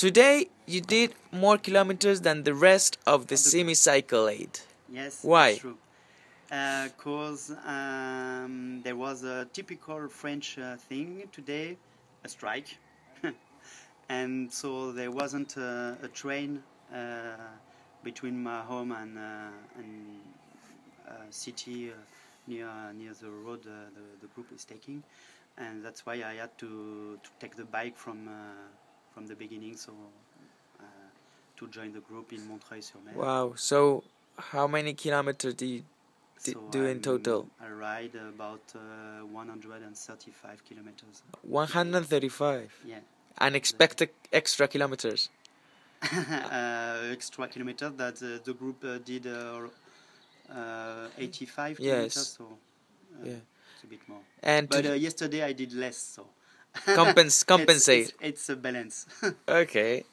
Today you did more kilometers than the rest of the SeameCycle aid. Yes, Why? True. Because um, there was a typical French uh, thing today, a strike, and so there wasn't a, a train uh, between my home and uh, and uh, city uh, near near the road uh, the, the group is taking, and that's why I had to, to take the bike from uh, from the beginning. So. Uh, to join the group in Montreuil-sur-Mer. Wow. So how many kilometers do you d- do in total? I ride about uh, 135 kilometers. 135. Yeah. And expect extra kilometers. uh, extra kilometers that uh, the group uh, did uh, uh, 85 Yes. kilometers, so uh, Yeah. it's a bit more. And But uh, yesterday I did less, so compens- It's- compensate. It's, it's a balance. Okay.